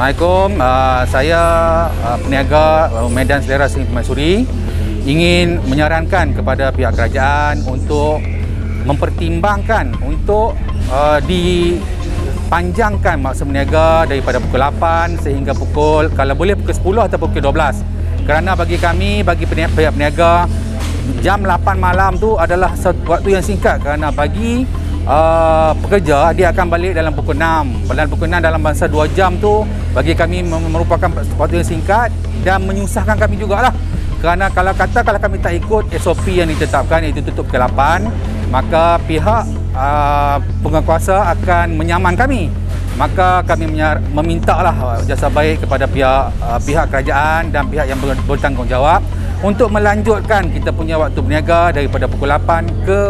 Assalamualaikum. Uh, saya uh, peniaga uh, Medan Selera Seri Permaisuri ingin menyarankan kepada pihak kerajaan untuk mempertimbangkan untuk uh, dipanjangkan masa berniaga daripada pukul 8 sehingga pukul kalau boleh pukul 10 atau pukul 12. Kerana bagi kami bagi pihak peniaga jam 8 malam tu adalah waktu yang singkat kerana bagi uh, pekerja dia akan balik dalam pukul 6 dalam pukul 6 dalam masa 2 jam tu bagi kami merupakan waktu yang singkat dan menyusahkan kami jugalah. Kerana kalau kata kalau kami tak ikut SOP yang ditetapkan iaitu tutup pukul 8 maka pihak uh, penguasa akan menyaman kami. Maka kami meminta lah jasa baik kepada pihak uh, pihak kerajaan dan pihak yang bertanggungjawab untuk melanjutkan kita punya waktu berniaga daripada pukul 8 ke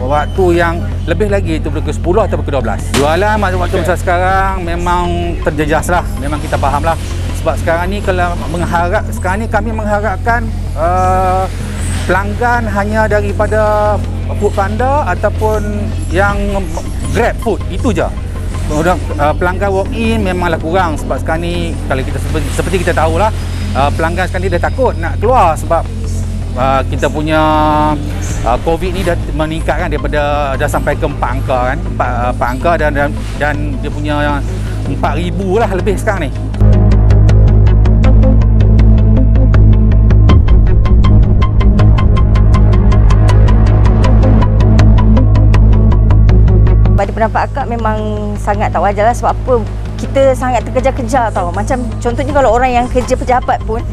waktu yang lebih lagi itu pukul 10 atau pukul 12 jualan waktu okay. masa sekarang memang terjejas lah. Memang kita faham lah. Sebab sekarang ni kalau mengharap sekarang ni kami mengharapkan uh, pelanggan hanya daripada food panda ataupun yang grab food. Itu je. Kemudian uh, pelanggan walk in memanglah kurang. Sebab sekarang ni kalau kita seperti, seperti kita tahulah uh, pelanggan sekarang ni dah takut nak keluar sebab uh, kita punya uh, COVID ni dah meningkat kan daripada dah sampai ke 4 angka kan? 4, 4 angka dan, dan dan dia punya 4000 lah lebih sekarang ni. Pada pendapat akak memang sangat tak wajar lah sebab apa kita sangat terkejar-kejar tau. Macam contohnya kalau orang yang kerja pejabat pun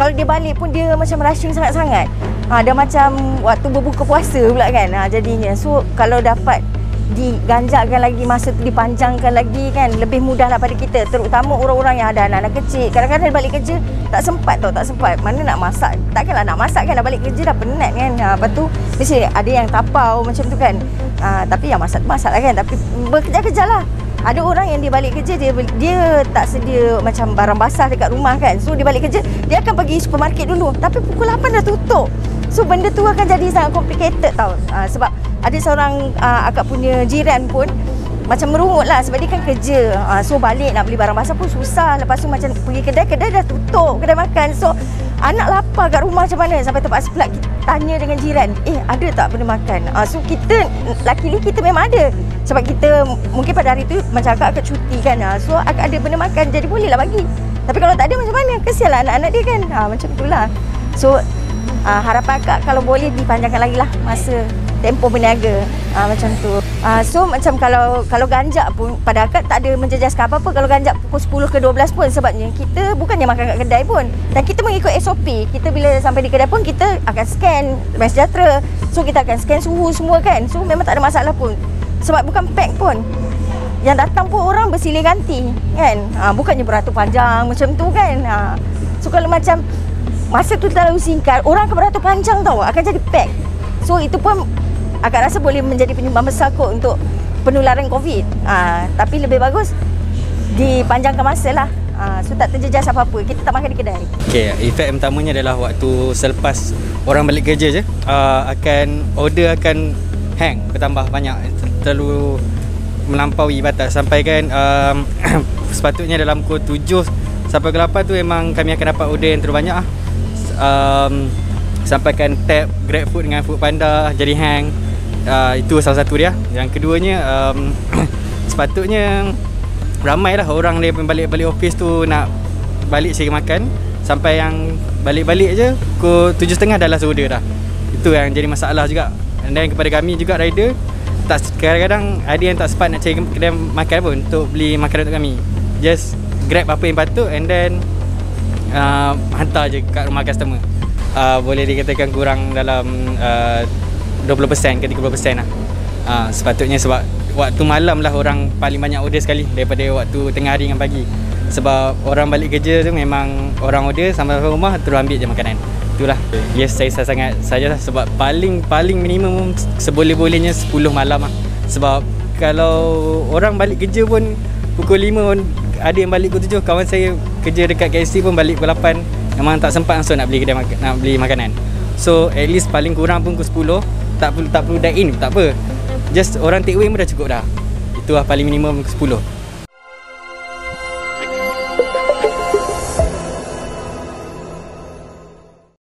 kalau dia balik pun dia macam rushing sangat-sangat. Ha, dia macam waktu berbuka puasa pula kan ha, jadinya. So kalau dapat diganjakkan lagi masa tu dipanjangkan lagi kan lebih mudah lah pada kita. Terutama orang-orang yang ada anak-anak kecil. Kadang-kadang balik kerja tak sempat tau tak sempat. Mana nak masak? Takkanlah nak masak kan dah balik kerja dah penat kan. Ha, lepas tu mesti ada yang tapau macam tu kan. Ha, tapi yang masak masak lah kan tapi bekerja-kerja lah ada orang yang dia balik kerja dia dia tak sedia macam barang basah dekat rumah kan. So dia balik kerja dia akan pergi supermarket dulu. Tapi pukul 8 dah tutup. So benda tu akan jadi sangat complicated tau. Uh, sebab ada seorang uh, akak punya jiran pun macam merungut lah. Sebab dia kan kerja. Uh, so balik nak beli barang basah pun susah. Lepas tu macam pergi kedai kedai dah tutup. Kedai makan. So anak lapar kat rumah macam mana? Sampai terpaksa pula kita tanya dengan jiran eh ada tak benda makan? Uh, so kita laki kita memang ada. Sebab kita mungkin pada hari tu macam akak akak cuti kan ha. so akak ada benda makan jadi bolehlah bagi. Tapi kalau tak ada macam mana? Kesianlah anak-anak dia kan. Ha, macam itulah. So uh, harapan akak kalau boleh dipanjangkan lagi lah masa tempoh berniaga ha, macam tu. Uh, so macam kalau kalau ganjak pun pada akak tak ada menjejaskan apa-apa. Kalau ganjak pukul 10 ke 12 pun sebabnya kita bukannya makan kat kedai pun. Dan kita mengikut SOP kita bila sampai di kedai pun kita akan scan sejahtera. So kita akan scan suhu semua kan. So memang tak ada masalah pun. Sebab bukan pack pun. Yang datang pun orang bersilih ganti kan? Ha, bukannya beratur panjang macam tu kan? Ha. so kalau macam masa tu terlalu singkat orang akan beratur panjang tau. Akan jadi pack. So itu pun agak rasa boleh menjadi penyumbang besar kot untuk penularan covid. Ha, tapi lebih bagus dipanjangkan masa lah. Ha, so tak terjejas apa-apa. Kita tak makan di kedai. Okay, efek utamanya adalah waktu selepas orang balik kerja je uh, akan order akan hang bertambah banyak. Terlalu melampaui batas. Sampai kan um, sepatutnya dalam pukul 7 sampai ke 8 tu memang kami akan dapat order yang terlalu banyak ah. Um, sampaikan tab grab food dengan food panda jadi hang uh, itu salah satu dia yang keduanya um, sepatutnya ramai lah orang dia balik-balik office tu nak balik cari makan sampai yang balik-balik je pukul 7.30 dah last order dah itu yang jadi masalah juga dan kepada kami juga rider tak kadang-kadang ada yang tak sempat nak cari kedai makan pun untuk beli makanan untuk kami. Just grab apa yang patut and then uh, hantar je kat rumah customer. Uh, boleh dikatakan kurang dalam uh, 20% ke 30% lah. Uh, sepatutnya sebab waktu malam lah orang paling banyak order sekali daripada waktu tengah hari dengan pagi. Sebab orang balik kerja tu memang orang order sampai rumah terus ambil je makanan. Itulah. Yes saya, saya sangat saja lah sebab paling paling minimum seboleh-bolehnya 10 malam lah. Sebab kalau orang balik kerja pun pukul 5 pun ada yang balik pukul 7 kawan saya kerja dekat KFC pun balik pukul 8 memang tak sempat langsung nak beli kedai nak beli makanan. So at least paling kurang pun pukul 10 tak perlu tak perlu dine in tak apa. Just orang take away pun dah cukup dah. Itu lah paling minimum pukul 10